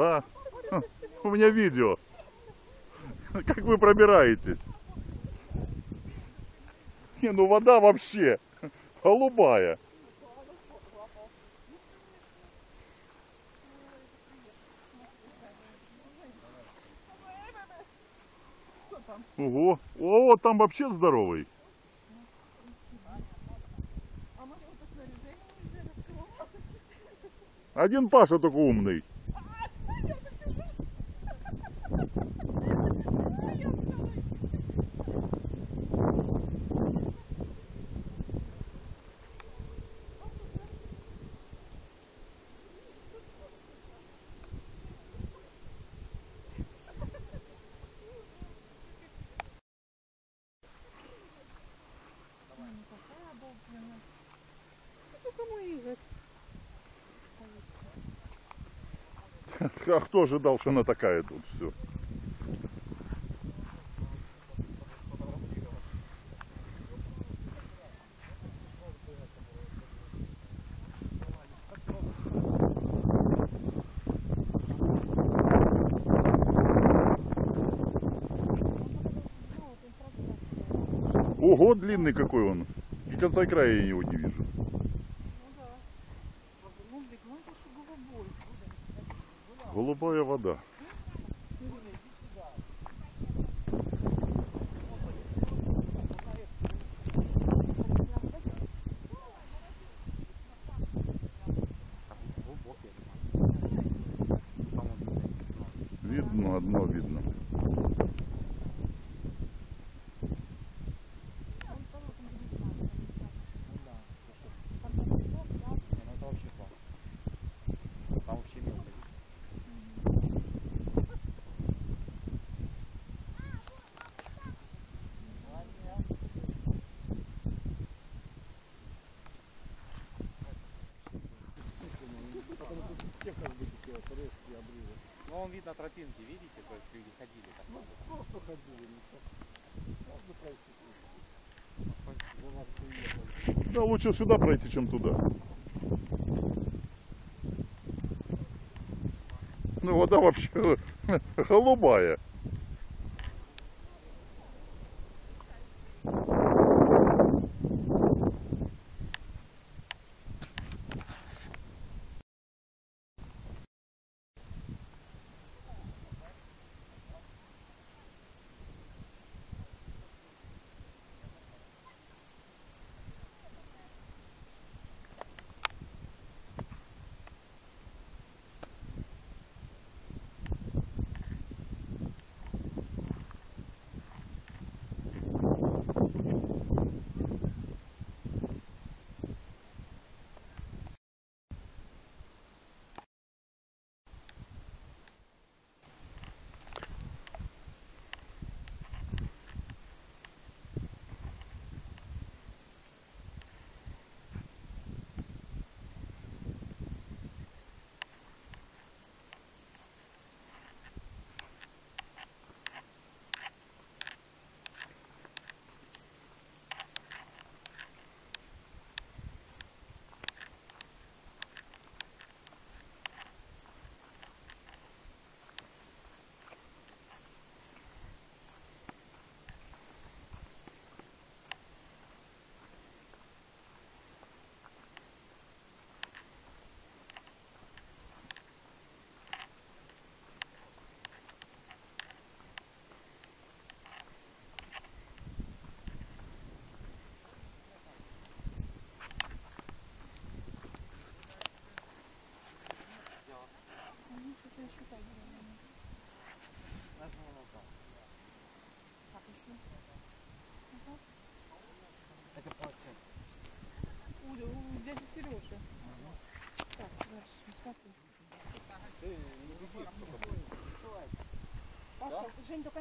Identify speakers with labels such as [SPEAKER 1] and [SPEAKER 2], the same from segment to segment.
[SPEAKER 1] Да. У меня видео. Как вы пробираетесь. Не, ну вода вообще голубая. Ого, о, там вообще здоровый. Один Паша только умный. А кто ожидал, что она такая тут все? Ого, длинный какой он. И конца и края я его не вижу. Голубая вода. Видно, одно видно.
[SPEAKER 2] Ну, он видно тропинки, видите? То есть люди ходили так. Ну, просто ходили.
[SPEAKER 1] Да лучше сюда пройти, чем туда. Ну вода вообще голубая.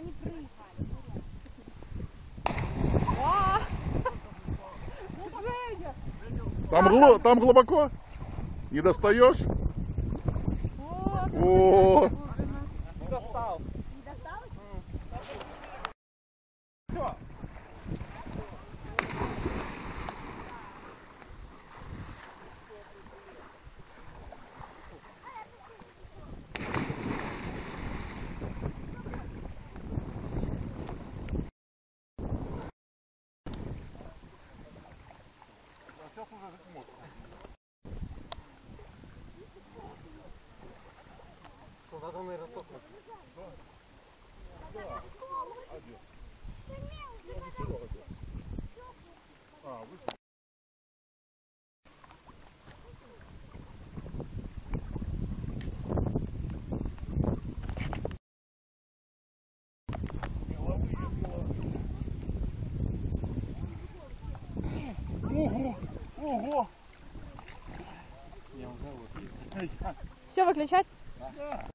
[SPEAKER 3] Не прыгай. А!
[SPEAKER 1] Там, гло- там глубоко? Не достаешь?
[SPEAKER 3] Вот,
[SPEAKER 1] О,
[SPEAKER 2] Не достал.
[SPEAKER 3] не досталось?
[SPEAKER 4] Ого!
[SPEAKER 2] Я уже вот.
[SPEAKER 5] Все, выключать?
[SPEAKER 4] Да.